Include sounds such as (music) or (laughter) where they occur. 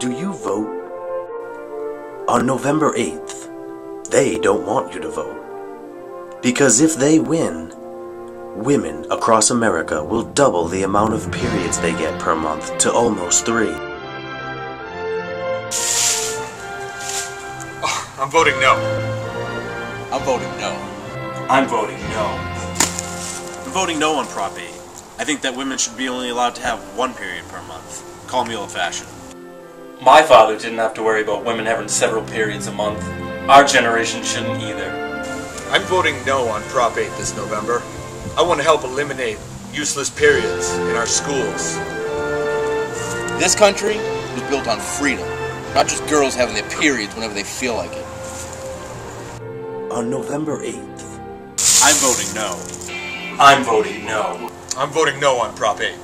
Do you vote? On November 8th, they don't want you to vote. Because if they win, women across America will double the amount of periods they get per month to almost three. Oh, (sighs) I'm voting no. I'm voting no. I'm voting no. I'm voting no on Prop 8. I think that women should be only allowed to have one period per month. Call me old fashioned. My father didn't have to worry about women having several periods a month. Our generation shouldn't either. I'm voting no on Prop 8 this November. I want to help eliminate useless periods in our schools. This country was built on freedom, not just girls having their periods whenever they feel like it. On November 8th, I'm voting no. I'm voting no. I'm voting no on Prop 8.